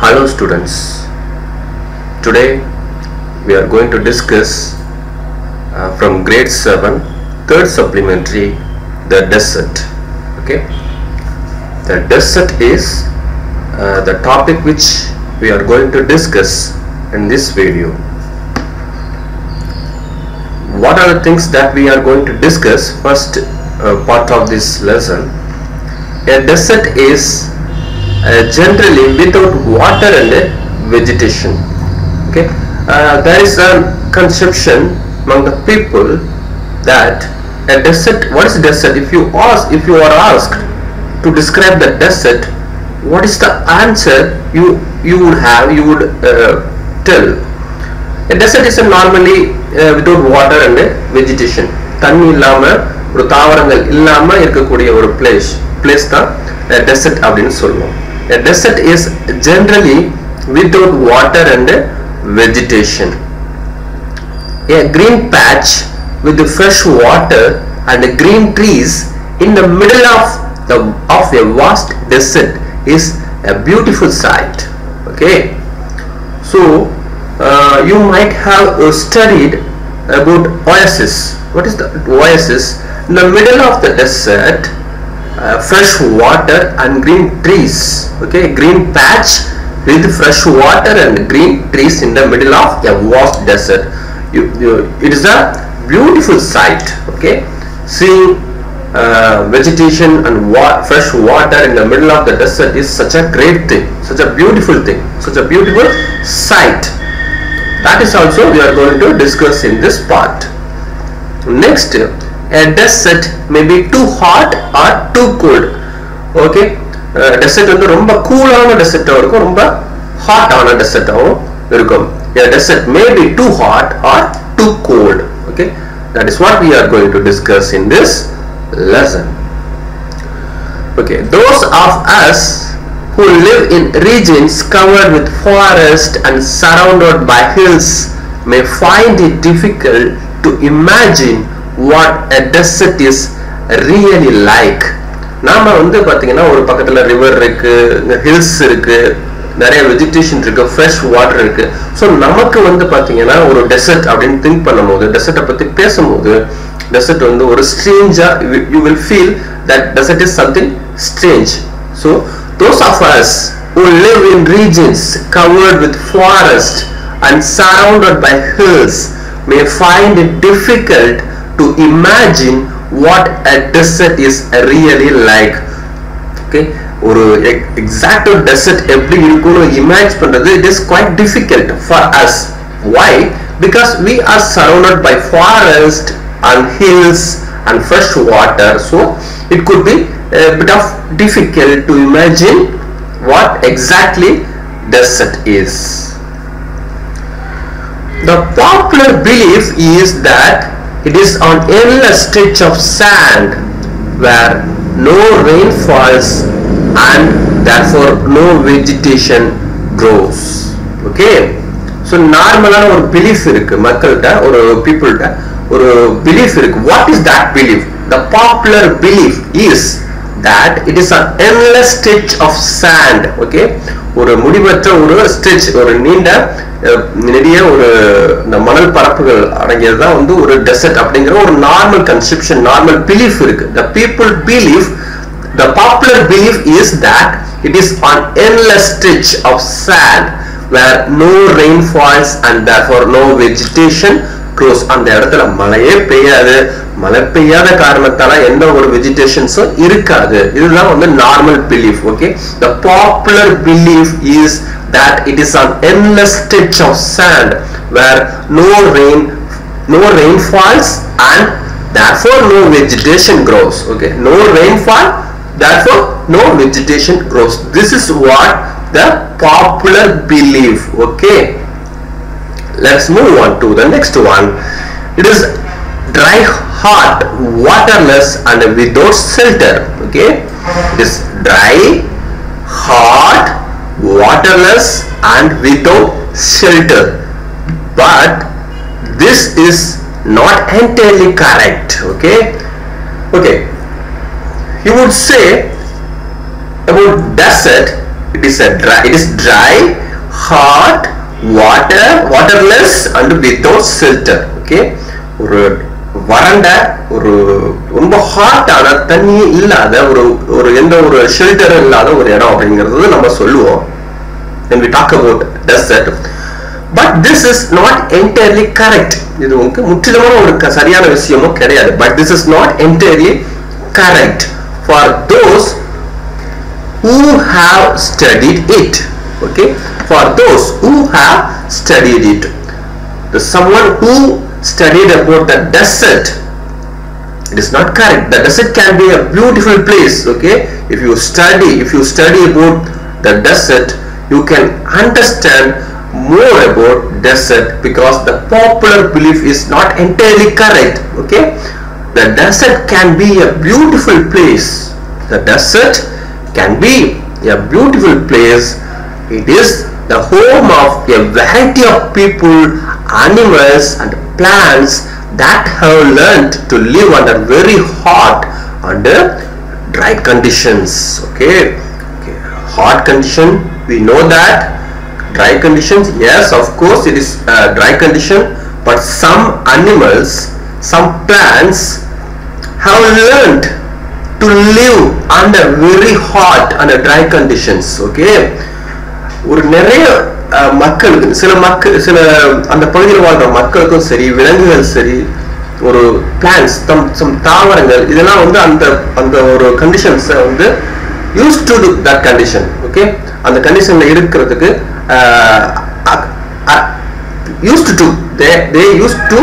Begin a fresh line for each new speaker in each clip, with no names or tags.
Hello students. Today we are going to discuss uh, from grade 7 third supplementary the desert. Okay. The desert is uh, the topic which we are going to discuss in this video. What are the things that we are going to discuss? First uh, part of this lesson. A desert is uh, generally without water and vegetation. Okay, uh, there is a conception among the people that a desert. What is desert? If you ask, if you are asked to describe the desert, what is the answer you you would have? You would uh, tell. A desert is a normally uh, without water and vegetation. தண்ணி இல்லாம ஒரு தாவரங்கள் இல்லாம இருக்கக்கூடிய ஒரு place place தான் dessert அப்படின்னு சொல்லுவோம் A desert is generally without water and vegetation. A green patch with fresh water and green trees in the middle of the of a vast desert is a beautiful sight. Okay, so uh, you might have studied about oasis. What is the oasis? In the middle of the desert, uh, fresh water and green trees okay? Green patch with fresh water and green trees in the middle of a vast desert. You, you, it is a beautiful sight okay? Seeing uh, vegetation and wa- fresh water in the middle of the desert is such a great thing such a beautiful thing such a beautiful sight. That is also we are going to discuss in this part. Next a desert may be too hot or too cold okay desert வந்து ரொம்ப கூலான டெசர்ட்டாகவும் இருக்கும் ரொம்ப ஹாட்டான டெசர்ட்டாகவும் இருக்கும் a desert may be too hot or too cold okay that is what we are going to discuss in this lesson okay those of us who live in regions covered with forest and surrounded by hills may find it difficult to imagine what a desert is really like நாம வந்து பார்த்தீங்கன்னா ஒரு பக்கத்தில் river இருக்கு hills இருக்கு நிறைய vegetation இருக்கு fresh water இருக்கு. ஸோ நமக்கு வந்து பார்த்தீங்கன்னா ஒரு டெசர்ட் அப்படின்னு திங்க் பண்ணும்போது டெசர்ட்டை பற்றி பேசும்போது டெசர்ட் வந்து ஒரு ஸ்ட்ரேஞ்சா you will feel that desert is something strange so those of us who live in regions covered with forest and surrounded by hills may find it difficult to imagine what a desert is really like okay ஒரு exact dessert எப்படி இருக்கும்னு image பண்றது it is quite difficult for us why because we are surrounded by forest and hills and fresh water so it could be bit of difficult to imagine what exactly desert is. The popular belief is that it is an endless stretch of sand where no rain falls and therefore no vegetation grows. Okay? So நார்மலான ஒரு belief இருக்கு மக்கள்கிட்ட ஒரு பீப்புள்கிட்ட ஒரு belief இருக்கு what is that belief the popular belief is that it is an endless stretch of sand okay? ஒரு முடிவற்ற ஒரு ஸ்ட்ரெச் ஒரு நீண்ட நிறைய ஒரு இந்த மணல் பரப்புகள் அடங்கியது தான் வந்து ஒரு டெசர்ட் அப்படிங்கிற ஒரு நார்மல் கன்செப்ஷன் நார்மல் பிலீஃப் இருக்கு. The people believe the popular belief is that it is an endless stretch of sand where no rain and there therefore no vegetation close அந்த இடத்துல மழையே பெய்யாது மழை பெய்யாத காரணத்தால எந்த ஒரு வெஜிடேஷன்ஸும் இருக்காது இதுதான் வந்து normal belief okay the popular belief is that it is an endless stretch of sand where no rain no rain falls and therefore no vegetation okay okay no rainfall therefore no vegetation grows this is what the popular belief okay let's move on to the next one. It is dry hot waterless and without shelter. Okay? It is dry hot waterless and without shelter. But this is not entirely correct. Okay? Okay. You would say about desert it is a dry it is dry hot water waterless and without filter okay ஒரு வறண்ட ஒரு ரொம்ப ஹாட்டான தண்ணி இல்லாத ஒரு ஒரு எந்த ஒரு ஷெல்டர் இல்லாத ஒரு இடம் அப்படிங்கிறது நம்ம சொல்லுவோம். When we talk about desert. But this is not entirely correct இது உங்களுக்கு முற்றிலுமான ஒரு சரியான விஷயமும் கிடையாது. But this is not entirely correct for those who have studied it okay? For those who have studied it. The someone who studied about the desert it is not correct. The desert can be a beautiful place okay? If you study if you study about the desert you can understand more about desert because the popular belief is not entirely correct okay? The desert can be a beautiful place. The desert can be a beautiful place it is the home of a variety of people animals and plants that have learned to live under very hot uh, dry conditions okay, okay. hot condition we know that dry conditions yes of course it is uh, dry condition but some animals some plants have learned to live under very hot and dry conditions okay ஒரு நிறைய மக்களுக்கு சில மக்கள் சில அந்த பகுதியில் வாழ்ற மக்களுக்கும் சரி விலங்குகள் சரி ஒரு பிளான்ஸ் தம் சம் தாவரங்கள் இதெல்லாம் வந்து அந்த அந்த ஒரு கண்டிஷன்ஸை வந்து use to that condition okay அந்த கண்டிஷன்ல இருக்கிறதுக்கு used to they they use to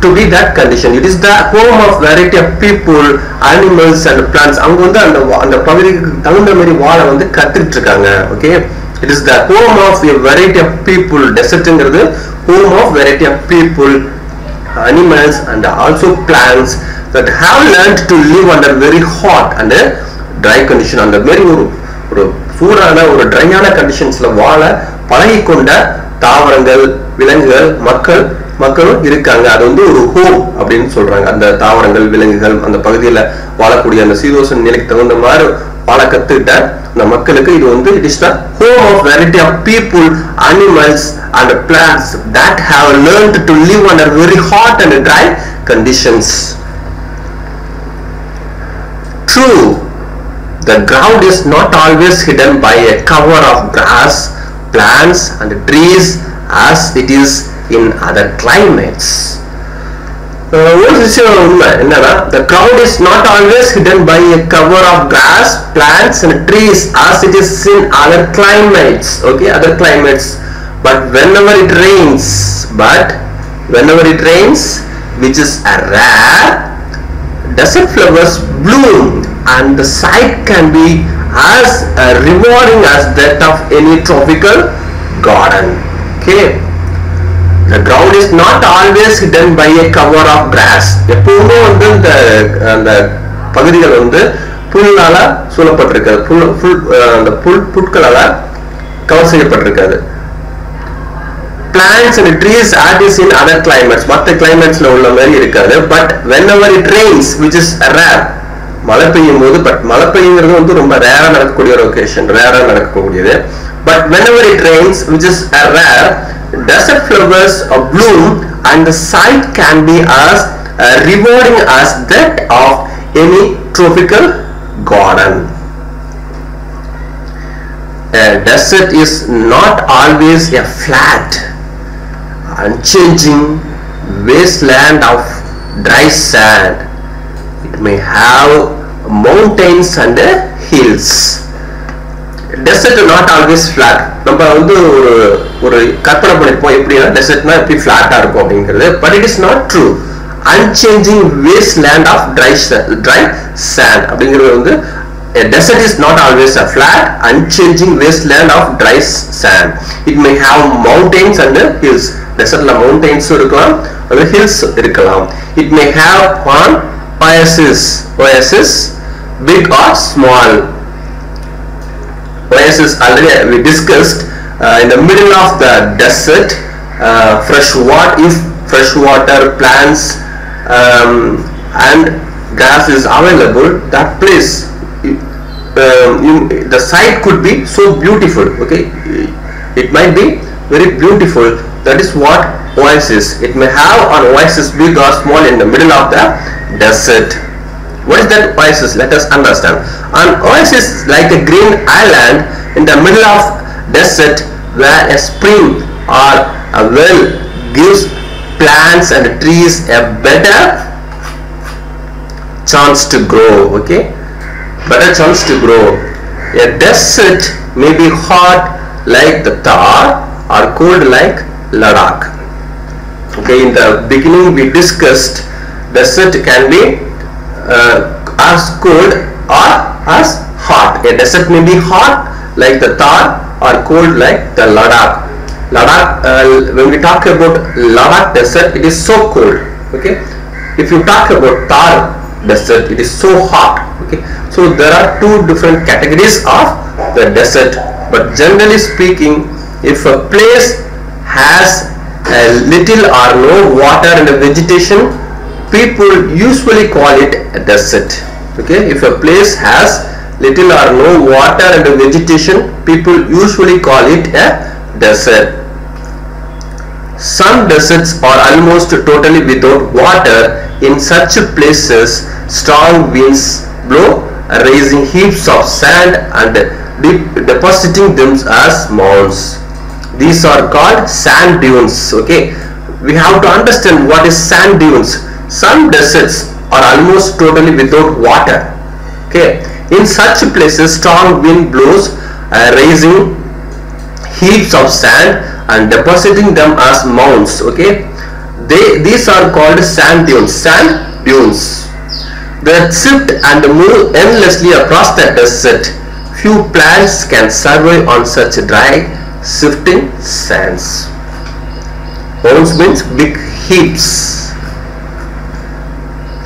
to be that condition it is the home of variety of people animals and plants அவங்க வந்து அந்த அந்த பகுதிக்கு தகுந்த மாதிரி வாழ வந்து கத்துட்டு இருக்காங்க okay it is the home of a variety of people டெசர்ட்ங்கிறது home of variety of people animals and also plants that have learn to live under very hot and dry condition அந்த மாதிரி ஒரு ஒரு சூடான ஒரு ட்ரையான கண்டிஷன்ஸ்ல வாழ பழகி கொண்ட தாவரங்கள் விலங்குகள் மக்கள் மக்களும் இருக்காங்க. அது வந்து ஒரு ஹோம் அப்படின்னு சொல்றாங்க. அந்த தாவரங்கள் விலங்குகள் அந்த பகுதியில வாழக்கூடிய அந்த சீதோசன் நிலைக்கு தகுந்த மாதிரி வாழ கத்துக்கிட்ட அந்த மக்களுக்கு இது வந்து it is the home of variety of people animals and plants that have learned to live under very hot and dry conditions True, the ground is not always hidden by a cover of grass, plants and trees as it is in other climates. uh, what is your uh, the cloud is not always hidden by a cover of grass, plants and trees as it is in other climates, okay, other climates. But whenever it rains, but whenever it rains, which is rare, desert flowers bloom and the sight can be as uh, rewarding as that of any tropical garden. Okay. Ground is not always hidden by a cover of grass எப்பவுமே வந்து இந்த அந்த பகுதிகள் வந்து புல்லால சூழப்பட்டிருக்காது. புல் புல் அந்த புல் புட்களால cover செய்யப்பட்டிருக்காது. Plants and trees is in other climates மற்ற கிளைமேட்ஸ்ல உள்ள மாதிரி இருக்காது. But whenever it rains which is rare மழை பெய்யும் போது பட் மழை பெய்யுங்கிறது வந்து ரொம்ப ரேரா நடக்கக்கூடிய ஒரு ஒகேஷன் ரேரா நடக்கக்கூடியது. But whenever it rains which is a rare desert flowers bloom and the sight can be as uh, rewarding as that of any tropical garden a desert is not always a flat unchanging wasteland of dry sand. It may have mountains and hills. Desert not always flat நம்ம வந்து ஒரு ஒரு கற்பனை பண்ணிருப்போம் எப்படின்னா டெசர்ட்னா எப்படி ஃபிளாட்டா இருக்கும் அப்படிங்கிறது but it is not true unchanging waste land of dry dry sand அப்படிங்கிறது வந்து A desert is not always a flat, unchanging wasteland of dry sand. It may have mountains and hills. Desertல mountains இருக்கலாம் அல்லது hills இருக்கலாம். It may have one oasis, oasis, big or small. Oasis already we discussed uh, in the middle of the desert, uh, fresh water, if fresh water, plants um, and gas is available, that place um, you, the site could be so beautiful okay? It might be very beautiful. That is what oasis it may have an oasis big or small in the middle of the desert. What is that oasis? Let us understand. An oasis is like a green island in the middle of desert where a spring or a well gives plants and trees a better chance to grow okay? Better chance to grow. A desert may be hot like the Thar or cold like ladakh. Okay in the beginning we discussed desert can be uh, as cold or as hot. A desert may be hot like the Thar or cold like the ladakh. Ladakh uh, when we talk about ladakh desert it is so cold okay? If you talk about Thar desert it is so hot okay? So there are two different categories of the desert. But generally speaking if a place has a little or no water and vegetation people usually call it a desert okay? If a place has little or no water and vegetation people usually call it a desert. Some deserts are almost totally without water. In such places strong winds blow raising heaps of sand and de- depositing them as mounds. These are called sand dunes okay? We have to understand what is sand dunes. Some deserts are almost totally without water okay in such places strong wind blows uh, raising heaps of sand and depositing them as mounds okay? They these are called sand dunes sand dunes. That shift and move endlessly across the desert. Few plants can survive on such dry shifting sands. Mounds means big heaps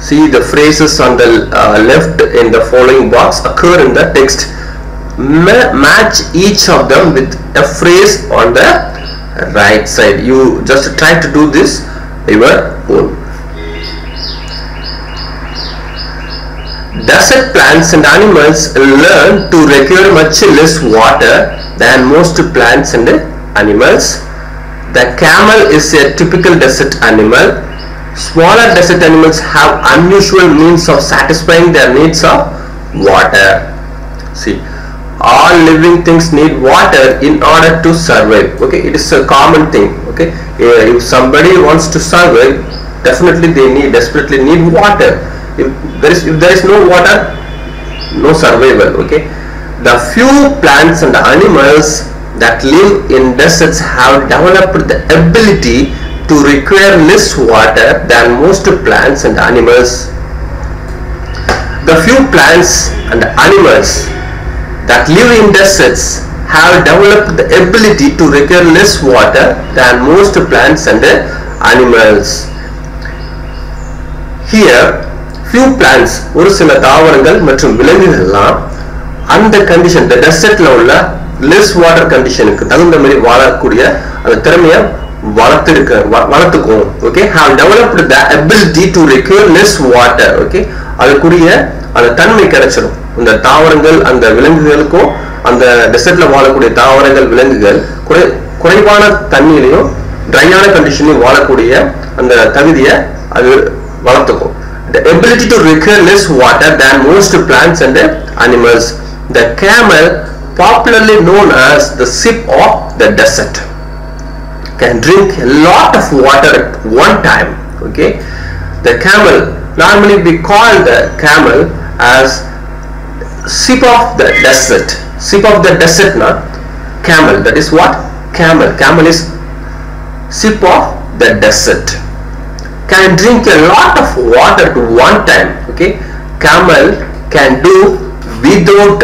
see the phrases on the uh, left in the following box. Occur in the text. Ma- match each of them with a phrase on the right side. You just try to do this. Your own desert plants and animals learn to require much less water than most plants and animals? The camel is a typical desert animal smaller desert animals have unusual means of satisfying their needs of water. See all living things need water in order to survive. Okay it is a common thing. Okay Uh, if somebody wants to survive definitely they need desperately need water. If there is if there is no water no survival. Okay the few plants and animals that live in deserts have developed the ability to require less water than most plants and animals the few plants and animals that live in deserts have developed the ability to require less water than most plants and animals. Here, few plants ஒரு சில தாவரங்கள் மற்றும் விலங்குகள்லாம் அந்த condition இந்த டெசர்ட்ல உள்ள less water கண்டிஷனுக்கு தகுந்த மாதிரி வாழக்கூடிய அந்த திறமையை வளர்த்துருக்க வளர்த்துக்கும் okay have developed the ability to require less water okay அதுக்குரிய அந்த தன்மை கிடைச்சிடும். இந்த தாவரங்கள் அந்த விலங்குகளுக்கும் அந்த டெசர்ட்ல வாழக்கூடிய தாவரங்கள் விலங்குகள் குறை குறைவான தண்ணியிலையும் ட்ரையான கண்டிஷன்லையும் வாழக்கூடிய அந்த தகுதியை அது வளர்த்துக்கும். The ability to require less water than most plants and animals. The camel popularly known as the sip of the desert. Can drink a lot of water at one time okay? The camel normally we call the camel as sip of the desert. Sip of the desert not camel that is what? Camel. Camel is sip of the desert. Can drink a lot of water at one time okay? Camel can do without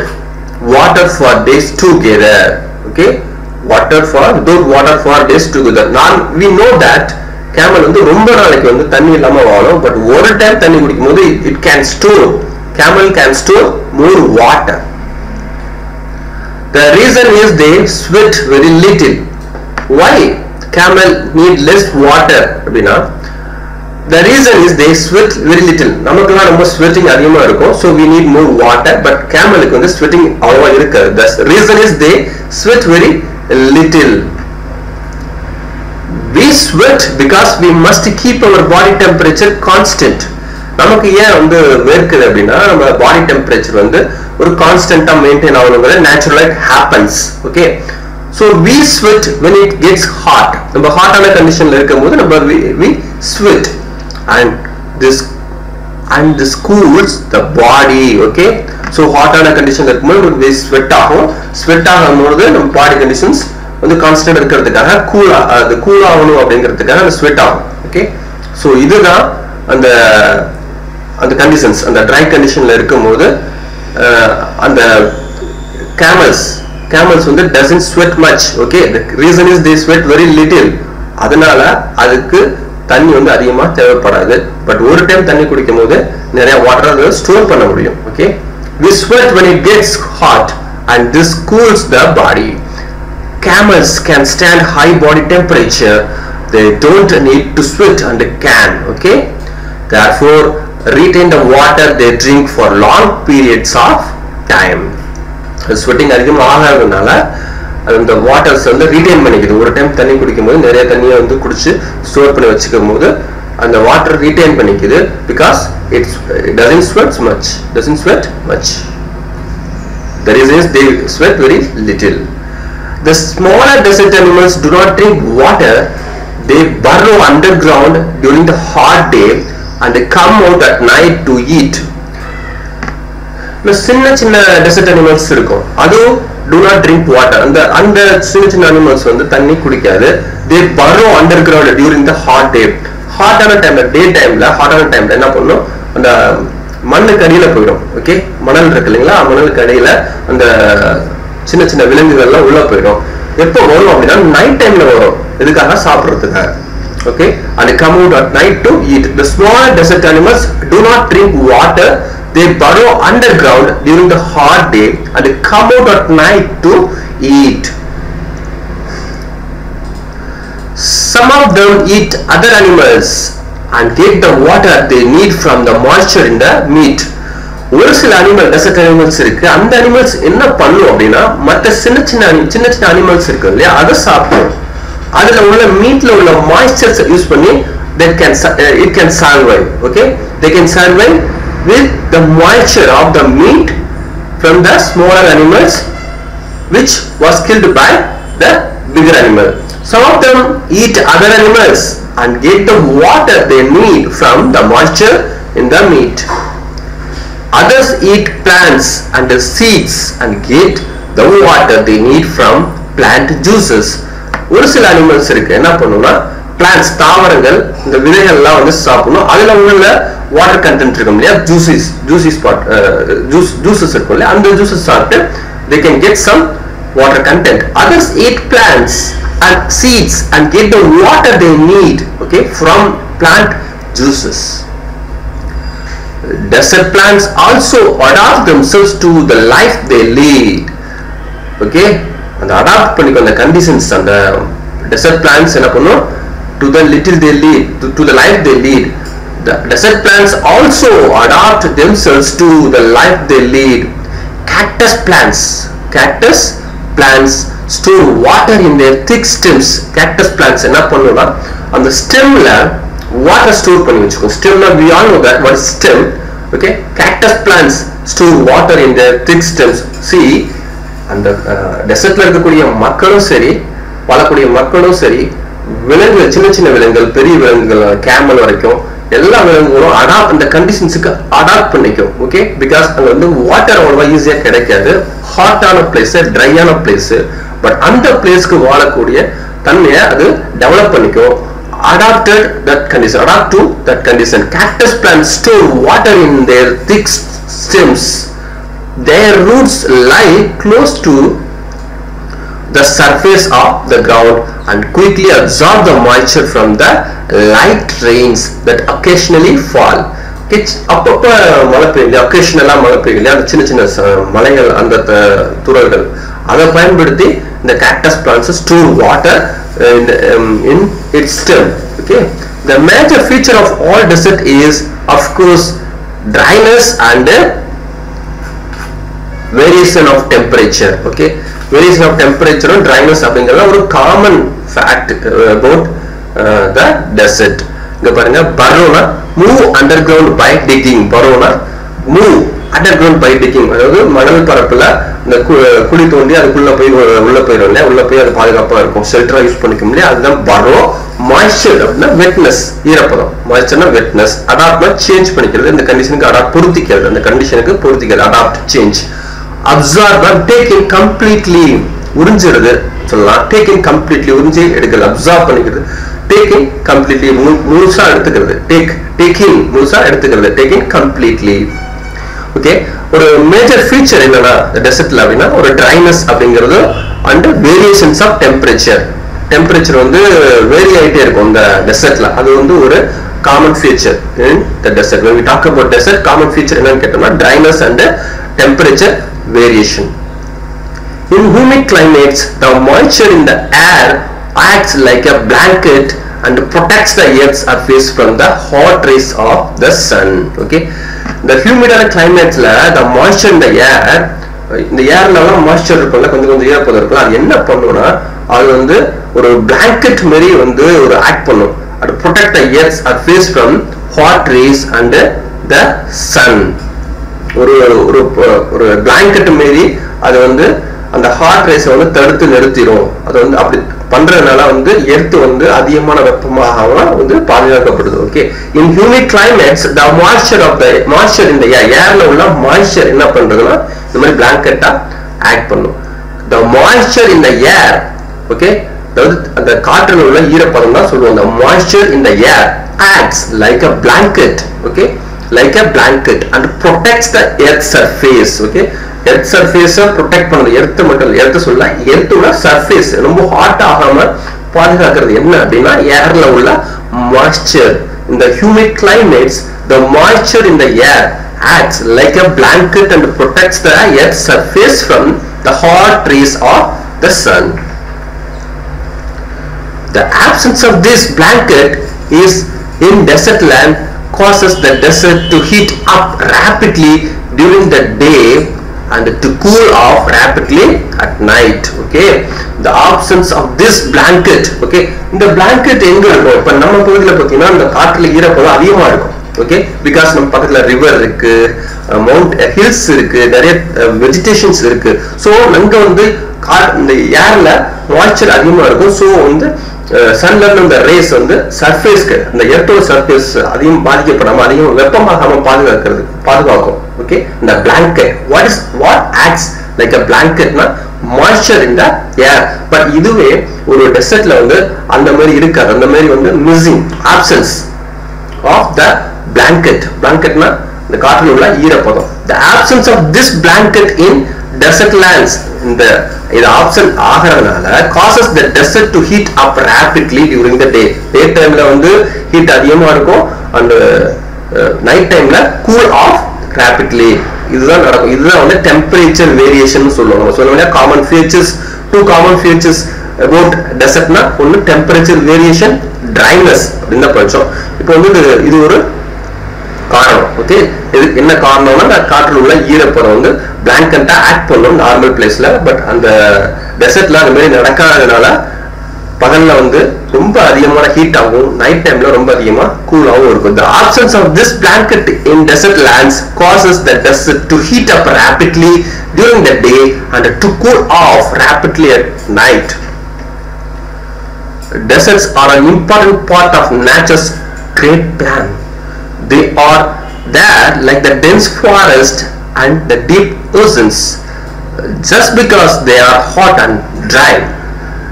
water for days together okay water for தூர் water for days together நான் we know that camel வந்து ரொம்ப நாளைக்கு வந்து தண்ணி இல்லாமல் வாழும். But ஒரு டைம் தண்ணி குடிக்கும் போது it can store camel can store more water the reason is they sweat very little why camel need less water அப்படின்னா the reason is they sweat very little நமக்குலாம் ரொம்ப ஸ்வெட்டிங் அதிகமாக இருக்கும். So we need more water but கேமலுக்கு வந்து sweating அவ்வளோ இருக்காது. The reason is they sweat very little. We sweat because we must keep our body temperature constant. நமக்கு ஏன் வந்து வேர்க்குது அப்படின்னா நம்ம பாடி டெம்பரேச்சர் வந்து ஒரு கான்ஸ்டன்டா மெயின்டைன் ஆகணுங்கிறது நேச்சுரலா happens okay so we sweat when it gets hot நம்ம ஹாட்டான கண்டிஷன்ல இருக்கும்போது நம்ம we sweat and this and this cools the body okay so ஹாட்டான கண்டிஷன்ல இருக்கும்போது நமக்கு ஸ்வெட் ஆகும். ஸ்வெட் ஆகும்போது நம்ம பாடி கண்டிஷன்ஸ் வந்து கான்ஸ்டன்ட் இருக்கிறதுக்காக கூல் அது கூல் ஆகணும் அப்படிங்கிறதுக்காக அந்த ஸ்வெட் ஆகும் ஓகே ஸோ இதுதான் அந்த அந்த கண்டிஷன்ஸ் அந்த ட்ரை கண்டிஷனில் இருக்கும்போது அந்த கேமல்ஸ் கேமல்ஸ் வந்து doesn't sweat much okay reason is they sweat very little அதனால அதுக்கு தண்ணி வந்து அதிகமாக தேவைப்படாது பட் ஒரு டைம் தண்ணி குடிக்கும் போது நிறைய வாட்டர் அதை ஸ்டோர் பண்ண முடியும் okay we sweat when it gets hot and this cools the body camels can stand high body temperature they don't need to sweat and can okay therefore retain the water they drink for long periods of time sweating அதிகமாக ஆகிறதுனால அது waters வந்து retain பண்ணிக்குது. ஒரு time தண்ணி குடிக்கும் போது நிறைய தண்ணியை வந்து குடிச்சு ஸ்டோர் பண்ணி வச்சுக்கும் போது அந்த water retain பண்ணிக்குது because it's doesn't sweat much doesn't sweat much the reason they sweat very little the smaller desert animals do not drink water they burrow under ground during the hot day and come out at night to eat சின்ன சின்ன dessert animals இருக்கும். அதுவும் two not drink water அந்த அந்த சின்ன சின்ன animals வந்து தண்ணி குடிக்காது. தே வரும் under ground during the hot day ஹாட்டான டைம்ல டே டைம்ல ஹாட்டான டைம்ல என்ன பண்ணும்? அந்த மண்ணுக்கு அடியில போயிடும். ஓகே மணல் இருக்கு இல்லைங்களா? மணலுக்கு அடியில அந்த சின்ன சின்ன விலங்குகள்லாம் உள்ள போயிடும். எப்போ வரும் அப்படின்னா நைட் டைம்ல வரும். இதுக்காக சாப்பிடுறதுக்காக. okay and they come out at night to eat the small desert animals do not drink water they burrow underground during the hot day and they come out at night to eat some of them eat other animals and get the water they need from the moisture in the meat ஒரு சில animal dessert animals இருக்கு அந்த animals என்ன பண்ணும் அப்படின்னா மற்ற சின்ன சின்ன ani- சின்ன சின்ன அனிமல்ஸ் இருக்கு இல்லையா அதை சாப்பிடும் அதுல உள்ள மீட்ல உள்ள மாய்ஸ்சர்ஸ் யூஸ் பண்ணி that can su- uh, it can survive okay they can survive with the moisture of the meat from the smaller animals which was killed by the bigger animal some of them eat other animals and get the water they need from the moisture in the meat others eat plants and the seeds and get the water they need from plant juices ஒரு சில animals இருக்கு என்ன பண்ணும்னா plans தாவரங்கள் இந்த விதைகள்லாம் வந்து சாப்பிடணும் அதுல உள்ள வாட்டர் கண்டென்ட் இருக்கும் இல்லையா ஜூசிஸ் ஜூசிஸ் பாட் ஜூஸ் ஜூசஸ் இருக்கும் இல்லையா அந்த ஜூசஸ் சாப்பிட்டு they can get some water content others eat plants and seeds and get the water they need okay from plant juices desert plants also adapt themselves to the life they lead okay அந்த adapt பண்ணிக்கும் அந்த conditions அந்த desert plants என்ன பண்ணும் to the little they lead to the life they lead desert plants also adapt adapt themselves to the life they lead. Cactus plants, cactus plants store water in their thick stems. Cactus plants என்ன பண்ணுனா அந்த ஸ்டெம்ல water store பண்ணி வச்சுக்கும் ஸ்டெம்னா we all know that what stem okay cactus plants store water in their thick stems C அந்த டெசர்ட்ல இருக்கக்கூடிய மக்களும் சரி வாழக்கூடிய மக்களும் சரி விலங்குகள் சின்ன சின்ன விலங்குகள் பெரிய விலங்குகள் கேமல் வரைக்கும் எல்லா விலங்குகளும் அடாப்ட் அந்த கண்டிஷன்ஸுக்கு அடாப்ட் பண்ணிக்கும் ஓகே பிகாஸ் அங்க வந்து வாட்டர் அவ்வளவா ஈஸியா கிடைக்காது. ஹாட்டான பிளேஸ் ட்ரையான பிளேஸ் பட் அந்த பிளேஸ்க்கு வாழக்கூடிய தன்மையை அது டெவலப் பண்ணிக்கும். Adapted that condition adapt to that condition cactus plant store water in their thick stems their roots lie close to the surface of the ground and quickly absorb the moisture from the light rains that occasionally fall கிச் அப்பப்போ மழை பெய்யுது அக்கேஷனலாக மழை பெய்யும் இல்லையா அந்த சின்ன சின்ன ச- மலைகள் அந்த த- துறல்கள் அதை பயன்படுத்தி இந்த cactus plants store water in its stem okay the major feature of all desert is of course dryness variation of temperature okay variation of டெம்பரேச்சரும் dryness அப்படிங்கிறது அப்படிங்கறது ஒரு common fact about the desert இங்க பாருங்க burrowers move under ground by digging burrowers move under ground by digging அதாவது மணல் பரப்புல இந்த கு- uh, குழி தோண்டி அதுக்குள்ள போய் உள்ள போயிடும் இல்லையா? உள்ள போய் அது பாதுகாப்பா இருக்கும். ஷெல்டரா யூஸ் பண்ணிக்க முடியாது அதுதான் பரோ. மாய்ச்சர் அப்படின்னா வெட்னஸ் ஈரப்பதம். மாய்ச்சர்னா வெட்னஸ் அடாப்ட்னா சேஞ்ச் பண்ணிக்கிறது. இந்த கண்டிஷனுக்கு அடாப்ட் பொருத்திக்கிறது. அந்த கண்டிஷனுக்கு பொருத்திக்கிறது. Adapt change absorb taking completely உறிஞ்சிருது சொல்லலாம். டேக்கிங் கம்ப்ளீட்லி உறிஞ்சி எடுக்கிறது அப்சார்ப் பண்ணிக்கிறது. டேக்கிங் கம்ப்ளீட்லி முழுசா எடுத்துக்கிறது. டேக் டேக்கிங் முழுசா எடுத்துக்கிறது. டேக்கிங் கம்ப்ளீட்லி ஓகே ஒரு மேஜர் ஃபீச்சர் என்னன்னா டெசர்ட்ல அப்படின்னா ஒரு ட்ரைனஸ் அப்படிங்கிறது and variations of temperature temperature வந்து வேரி ஆகிட்டே இருக்கும் இந்த டெசர்ட்ல அது வந்து ஒரு common feature in the desert talk about desert common feature என்னன்னு கேட்டோம்னா dryness and temperature variation In humid climates, the moisture in the air acts like a blanket and protects the earth's surface from the hot rays of the sun. Okay. The humidயான climateல the moisture in the air இந்த ஏர்லலாம் moisture இருக்கும்ல கொஞ்சம் கொஞ்சம் ஈரப்பதம் இருக்கும்ல அது என்ன பண்ணும்னா அது வந்து ஒரு blanket மாதிரி வந்து ஒரு ஆக்ட் பண்ணும் அது protect the earth's surface from hot rays and the sun ஒரு ஒரு ஒரு பிளாங்கெட் மாரி அது வந்து அந்த ஹார்ட் ரேஸை வந்து தடுத்து நிறுத்திடும் அது வந்து அப்படி பண்றதுனால வந்து எர்த்து வந்து அதிகமான வெப்பமாக வந்து பாதுகாக்கப்படுது okay in humid climates the moisture of the moisture இந்த ஏர்ல உள்ள மாய்ச்சர் என்ன பண்றதுன்னா இந்த மாதிரி பிளாங்கெட்டா ஆக்ட் பண்ணும். த moisture in the air okay அதாவது அந்த காற்றில் உள்ள ஈரப்பதம் தான் சொல்லுவோம். The மாய்ச்சர் இந்த air acts like a blanket okay like a blanket and protects the earth surface okay? Earth சர்ஃபேஸை protect பண்ணுது எர்த்து மட்டும் இல்லை எர்த்து சொல்ல எர்த்தோட சர்ஃபேஸ் ரொம்ப ஹாட் ஆகாம பாதுகாக்கிறது என்ன அப்படின்னா ஏர்ல உள்ள மாய்ச்சர் இந்த humid climates the moisture in the air acts like a blanket and protects the earth surface from the hot rays of the sun The absence of this blanket is in desert land causes the desert to heat up rapidly during the day and to cool off rapidly at night okay the absence of this blanket okay இந்த blanket எங்க இருக்கும் இப்ப நம்ம பகுதியில் பார்த்தீங்கன்னா இந்த காற்றுல ஈரப்பதம் அதிகமா இருக்கும் ஓகே பிகாஸ் நம்ம பக்கத்துல ரிவர் இருக்கு மவுண்ட் ஹில்ஸ் இருக்கு நிறைய வெஜிடேஷன்ஸ் இருக்கு ஸோ அங்க வந்து கார் இந்த ஏர்ல மாய்ச்சர் அதிகமா இருக்கும். ஸோ வந்து சன்ல இருந்து இந்த ரேஸ் வந்து சர்ஃபேஸ்க்கு இந்த எர்த்தோட சர்ஃபேஸ் அதிகம் பாதிக்கப்படாம அதிகம் வெப்பமாகாம பாதுகாக்கிறது பாதுகாக்கும். ஓகே இந்த blanket what is what acts like a பிளாங்கெட்னா moisture இந்த ஏர் பட் இதுவே ஒரு டெசர்ட்ல வந்து அந்த மாதிரி இருக்காது. அந்த மாதிரி வந்து missing absence of the blanket பிளாங்கெட்னா இந்த காற்றில் உள்ள ஈரப்பதம். The absence of this blanket in desert lands இந்த இது ஆப்ஷன் ஆகிறதுனால causes the desert to heat up rapidly during the day day டைம்ல வந்து ஹீட் அதிகமா இருக்கும். அண்ட் நைட் டைம்ல கூல் ஆஃப் ரேபிட்லி இதுதான் நடக்கும். இதுதான் வந்து டெம்பரேச்சர் வேரியேஷன் சொல்லுவோம். நம்ம common features two common features about டெசர்ட்னா ஒன்று டெம்பரேச்சர் வேரியேஷன் ட்ரைனஸ் அப்படின்னு தான் படிச்சோம். இப்போ வந்து இது ஒரு ஓகே இதுக்கு என்ன காரணம்னா அந்த காற்றில் உள்ள ஈரப்பதம் வந்து பிளாங்கண்டா ஆக்ட் பண்ணும் நார்மல் பிளேஸ்ல பட் அந்த டெசர்ட்ல அந்த மாதிரி நடக்காததுனால பகல்ல வந்து ரொம்ப அதிகமான ஹீட் ஆகும் நைட் டைம்ல ரொம்ப அதிகமாக கூலாகவும் இருக்கும் the absence of this blanket in desert lands causes the desert to heat up rapidly during the day and to cool off rapidly at night Deserts are an important part of nature's great plan. They are there like the dense forest and the deep oceans just because they are hot and dry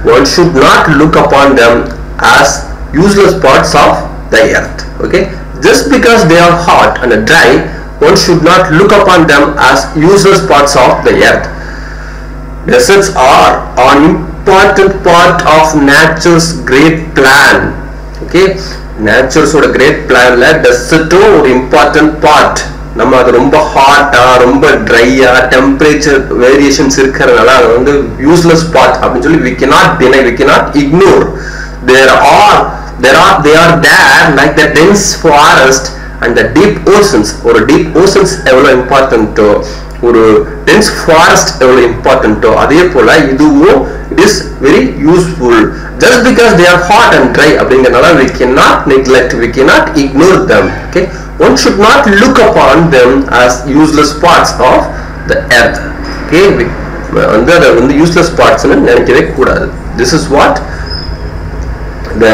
one should not look upon them as useless parts of the earth okay? Just because they are hot and dry one should not look upon them as useless parts of the earth. Deserts are an important part of nature's great plan okay நேச்சுரல்ஸோட great பிளான்ல டஸ்ட்டும் ஒரு important part நம்ம அது ரொம்ப ஹாட்டா ரொம்ப ட்ரையா temperature variations இருக்கிறதுனால அது வந்து யூஸ்லெஸ் பார்ட் அப்படின்னு சொல்லி we can not deny we can not ignore there are there are they are there like the dense forest and the deep oceans ஒரு டீப் ஓசன்ஸ் எவ்வளோ இம்பார்ட்டன்ட்டோ ஒரு dense forest எவ்வளோ இம்பார்ட்டன்ட்டோ அதே போல இதுவும் it is very useful just because they are hot and dry அப்படிங்கறனால we cannot neglect we cannot ignore them okay one should not look upon them as useless parts of the earth okay we, வந்து அதை வந்து useless பார்ட்ஸ்னு நினைக்கவே கூடாது this is what the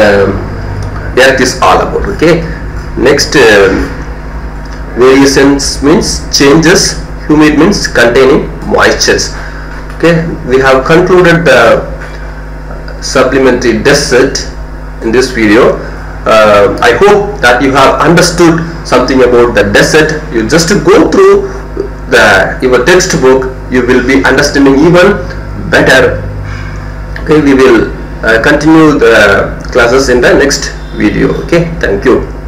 earth is all about okay next uh, variations means changes humid means containing moistures. Okay we have concluded the supplementary desert in this video. Uh, i hope that you have understood something about the desert you just go through the your textbook. You will be understanding even better. Okay we will uh, continue the classes in the next video. Okay thank you